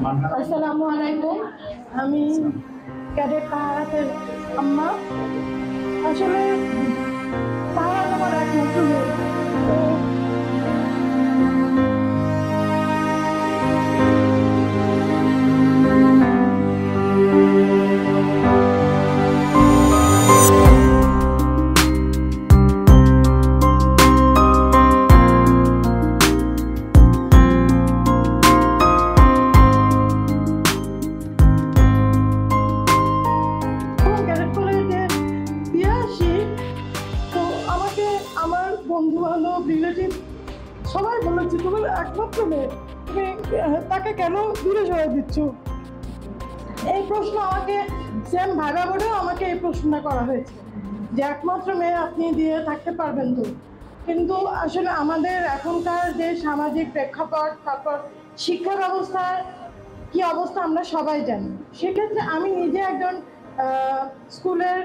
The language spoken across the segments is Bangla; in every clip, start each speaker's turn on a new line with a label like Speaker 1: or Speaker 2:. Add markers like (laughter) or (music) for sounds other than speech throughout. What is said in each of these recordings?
Speaker 1: আসসালামু আলাইকুম। আমি ক্যাডেট পাহারাতের আম্মা। আসলে পাহারা তোমার একমাত্র তো আহ, তাকে কেন দূরে সরাই দিচ্ছ? এই প্রশ্ন আমাকে সেম ভাগা বলেও আমাকে এই প্রশ্নটা করা হয়েছে যে একমাত্র মেয়ে আপনি দিয়ে থাকতে পারবেন তো। কিন্তু আসলে আমাদের এখনকার যে সামাজিক প্রেক্ষাপট তারপর শিক্ষা ব্যবস্থার কি অবস্থা আমরা সবাই জানি। সেক্ষেত্রে আমি নিজে একজন স্কুলের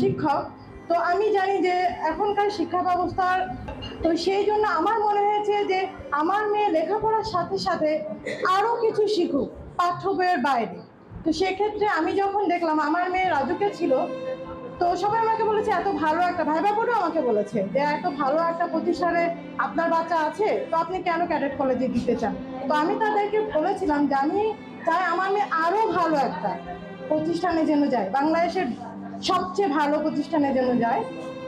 Speaker 1: শিক্ষক। তো আমি জানি যে এখনকার শিক্ষা ব্যবস্থার তো সেই জন্য আমার মনে হয়েছে যে আমার মেয়ে লেখাপড়ার সাথে সাথে আরও কিছু শিখুক পাঠ্য বইয়ের বাইরে। তো সেক্ষেত্রে আমি যখন দেখলাম আমার মেয়ে রাজুকে ছিল, তো সবাই আমাকে বলেছে, এত ভালো একটা ভাই বাবুরও আমাকে বলেছে যে, এত ভালো একটা প্রতিষ্ঠানে আপনার বাচ্চা আছে, তো আপনি কেন ক্যাডেট কলেজে দিতে চান? তো আমি তাদেরকে বলেছিলাম যে, আমি চাই আমার মেয়ে আরও ভালো একটা প্রতিষ্ঠানে যেন যায়, বাংলাদেশের সবচেয়ে ভালো প্রতিষ্ঠানে যেন যায়।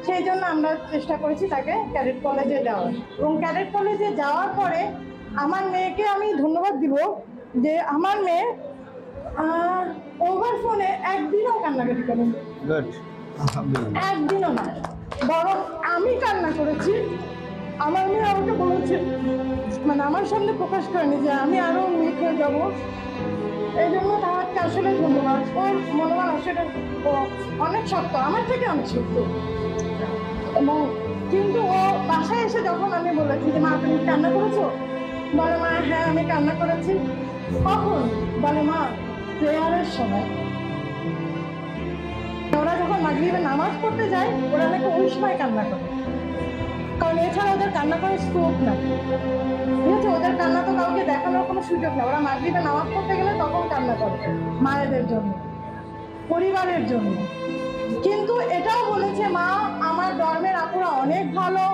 Speaker 1: সেই জন্য আমরা চেষ্টা করেছি তাকে ক্যাডেট কলেজে দেওয়ার। এবং ক্যাডেট কলেজে যাওয়ার পরে আমার মেয়েকে আমি ধন্যবাদ দিব যে আমার মেয়ে ওভার ফোনে একদিনও কান্নাকাটি করেন। একদিনও না। বরং আমি কান্না করেছি আমার মেয়ে আমাকে বলেছে মানে আমার সামনে প্রকাশ করেনি যে আমি আরও উইক হয়ে যাব। এই জন্য তাহাকে আসলে ধন্যবাদ। ওর মনোবল আসলে অনেক শক্ত, আমার থেকে অনেক শক্ত। এবং কিন্তু ও বাসায় এসে যখন আমি বলেছি যে, মা, তুমি কান্না করেছ? বলে, মা হ্যাঁ আমি কান্না করেছি। কখন বলে, মা, প্রেয়ারের সময়। ওরা যখন মাগরিবে নামাজ পড়তে যায়, ওরা নাকি ওই সময় কান্না করে। কারণ এছাড়া ওদের কান্না করার স্কোপ না ঠিক আছে, ওদের কান্না তো কাউকে দেখানোর কোনো সুযোগ নেই। ওরা মাগরিবে নামাজ পড়তে গেলে তখন কান্না করে, মায়েদের জন্য, পরিবারের জন্য। কিন্তু এটাও বলেছে, মা, আমার ধর্মের আপুরা অনেক ভালো,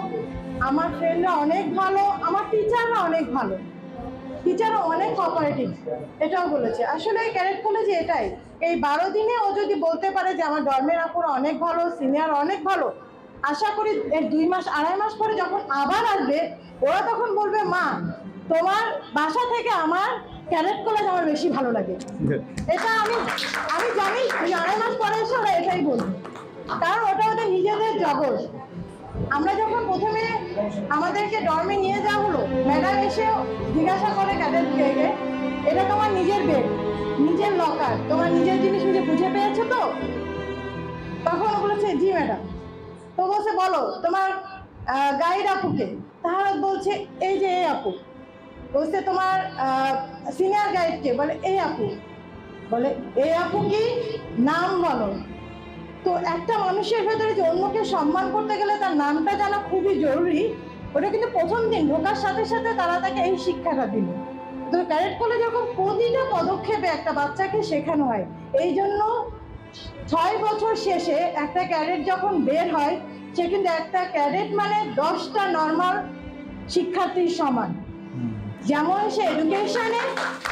Speaker 1: আমার ফ্রেন্ডরা অনেক ভালো, আমার টিচাররা অনেক ভালো। টিচাররা অনেক কোঅপারেটিভ এটাও বলেছে। আসলে ক্যারেট কলেজে এটাই। এই বারো দিনে ও যদি বলতে পারে যে, আমার ধর্মের আপুরা অনেক ভালো সিনিয়র অনেক ভালো আশা করি এর দুই মাস আড়াই মাস পরে যখন আবার আসবে ওরা তখন বলবে মা তোমার বাসা থেকে আমার ক্যারেট কলেজ আমার বেশি ভালো লাগে। (laughs) এটা আমি আমি জানি ওই আড়াই মাস পরে এসে ওরা এটাই বলবে। কারণ ওটা ওদের নিজেদের জগৎ। আমরা যখন প্রথমে আমাদেরকে ডর্মে নিয়ে যাওয়া হলো ম্যাডাম এসে জিজ্ঞাসা করে ক্যাডেট ক্যাডেটকে এটা তোমার নিজের বেড নিজের লকার তোমার নিজের জিনিস নিজে বুঝে পেয়েছ তো? তখন বলেছে জি ম্যাডাম তো বলছে, বলো, তোমার গাইড আপুকে। তাহলে বলছে, এই যে এই আপু। বলছে, তোমার সিনিয়র গাইডকে বলে, এই আপু। বলে, এই আপু কি? নাম বলো। তো একটা মানুষের ভেতরে যে অন্যকে সম্মান করতে গেলে তার নামটা জানা খুবই জরুরি। ওটা কিন্তু প্রথম দিন, ঢোকার সাথে সাথে তারা তাকে এই শিক্ষাটা দিল। তো ক্যারেট কলেজ যখন প্রতিটা পদক্ষেপে একটা বাচ্চাকে শেখানো হয়, এই জন্য ছয় বছর শেষে একটা ক্যাডেট যখন বের হয়, সে কিন্তু একটা ক্যাডেট মানে দশটা নর্মাল শিক্ষার্থীর সমান। যেমন সে এডুকেশনে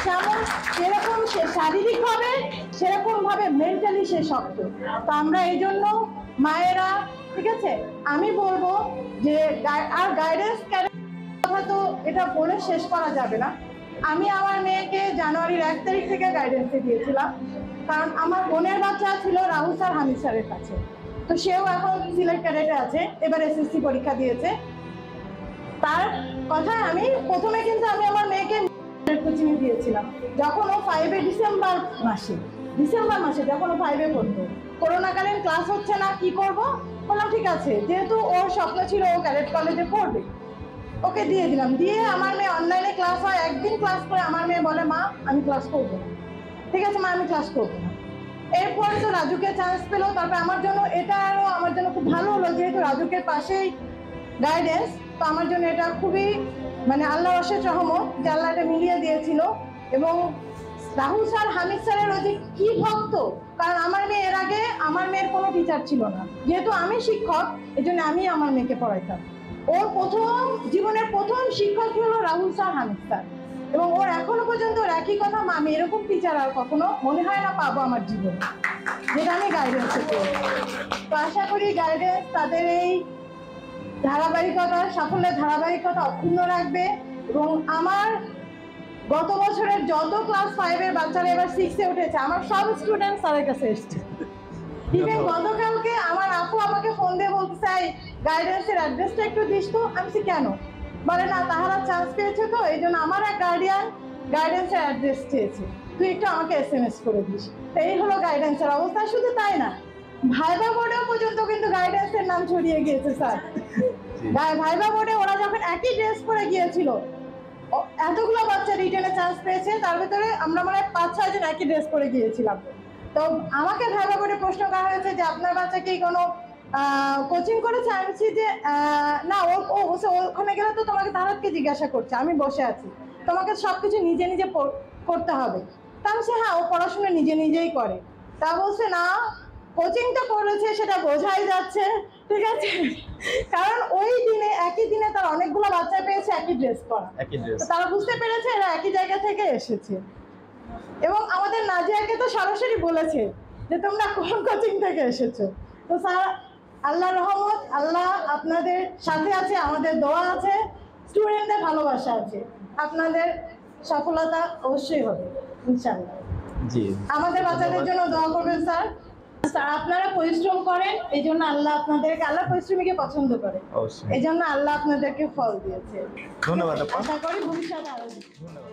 Speaker 1: তেমন সেরকম সে শারীরিকভাবে সেরকম ভাবে মেন্টালি সে শক্ত। তো আমরা এই জন্য মায়েরা, ঠিক আছে? আমি বলব যে আর গাইডেন্স কথা তো এটা বলে শেষ করা যাবে না। আমি আমার মেয়েকে জানুয়ারির এক তারিখ থেকে গাইডেন্সে দিয়েছিলাম। কারণ আমার বোনের বাচ্চা ছিল রাহুল স্যার, হামিদ স্যারের কাছে। তো সেও এখন সিলেক্ট ক্যাডেটে আছে, এবার এসএসসি পরীক্ষা দিয়েছে। তার কথায় আমি প্রথমে কিন্তু আমি আমার মেয়েকে কোচিং দিয়েছিলাম। যখন ও ফাইভে ডিসেম্বর মাসে ডিসেম্বর মাসে যখন ও ফাইভে পড়তো, করোনাকালীন ক্লাস হচ্ছে না, কি করব? বললাম, ঠিক আছে, যেহেতু ওর স্বপ্ন ছিল ও ক্যাডেট কলেজে পড়বে। ওকে দিয়ে দিলাম। দিয়ে আমার মেয়ে অনলাইনে ক্লাস হয়, একদিন ক্লাস করে আমার মেয়ে বলে, মা, আমি ক্লাস করব না। ঠিক আছে, মা, আমি ক্লাস করব। এরপরে তো রাজুকে চান্স পেল, তারপরে আমার জন্য এটা আরও আমার জন্য খুব ভালো হলো, যেহেতু রাজুকের পাশেই গাইডেন্স তো আমার জন্য এটা খুবই মানে আল্লাহ অশেষ রহমত যে আল্লাহ এটা মিলিয়ে দিয়েছিল। এবং রাহুল স্যার, হামিদ স্যারের ওই যে কি ভক্ত, কারণ আমার মেয়ে এর আগে আমার মেয়ের কোনো টিচার ছিল না। যেহেতু আমি শিক্ষক এই জন্য আমি আমার মেয়েকে পড়াইতাম। ওর প্রথম, জীবনের প্রথম শিক্ষক হলো রাহুল স্যার, হামিদ স্যার। এবং ওর এখনও পর্যন্ত ওর একই কথা মা আমি এরকম টিচার আর কখনো মনে হয় না পাবো আমার জীবনে। যেটা আমি গাইডেন্সে তো আশা করি গাইডেন্স তাদের এই ধারাবাহিকতা সাফল্যের ধারাবাহিকতা অক্ষুণ্ণ রাখবে এবং আমার গত বছরের যত ক্লাস ফাইভের বাচ্চারা এবার সিক্সে উঠেছে আমার সব স্টুডেন্ট স্যারের কাছে এসছে। ইভেন গতকালকে আমার আপু আমাকে ফোন দিয়ে বলতে চাই গাইডেন্সের অ্যাড্রেসটা একটু দিস তো। আমি কেন? বলে না তাহারা চান্স পেয়েছে তো এই জন্য আমার এক গার্ডিয়ান গাইডেন্সের অ্যাড্রেস চেয়েছে। তুই একটু আমাকে এস এম এস করে দিস। এই হলো গাইডেন্সের অবস্থা শুধু তাই না ভাইবা বোর্ডেও পর্যন্ত কিন্তু গাইডেন্সের নাম ছড়িয়ে গিয়েছে স্যার। ভাই- ভাইবা বোর্ডে ওরা যখন একই ড্রেস পরে গিয়েছিল এতগুলো বাচ্চা রিটেনে চান্স পেয়েছে তার ভিতরে আমরা মানে পাঁচ ছয় জন একই ড্রেস পরে গিয়েছিলাম। তো আমাকে ভাইবা বোর্ডে প্রশ্ন করা হয়েছে যে আপনার বাচ্চা কি কোনো কোচিং করেছে আমি বলছি যে না ও ও ওখানে গেলে তো তোমাকে তাহারকে জিজ্ঞাসা করছে আমি বসে আছি। তোমাকে সবকিছু নিজে নিজে পড়- করতে হবে। তা বলছে হ্যাঁ ও পড়াশোনা নিজে নিজেই করে। তা বলছে না কোচিংটা করেছে সেটা বোঝাই যাচ্ছে। ঠিক আছে? কারণ ওই দিনে একই দিনে তার অনেকগুলো বাচ্চা পেয়েছে একই ড্রেস পরা। তারা বুঝতে পেরেছে এরা একই জায়গা থেকে এসেছে। এবং আমাদের নাজিয়াকে তো সরাসরি বলেছে যে তোমরা কোন কোচিং থেকে এসেছ? তো স্যার আল্লাহ রহমত আল্লাহ আপনাদের সাথে আছে আমাদের দোয়া আছে স্টুডেন্টদের ভালোবাসা আছে। আপনাদের সফলতা অবশ্যই হবে ইনশাল্লাহ আমাদের বাচ্চাদের জন্য দোয়া করবেন স্যার। স্যার আপনারা পরিশ্রম করেন এই জন্য আল্লাহ আপনাদেরকে আল্লাহ পরিশ্রমীকে পছন্দ করে। এই জন্য আল্লাহ আপনাদেরকে ফল দিয়েছে।
Speaker 2: ধন্যবাদ
Speaker 1: আশা করি ভবিষ্যতে আরও
Speaker 2: ধন্যবাদ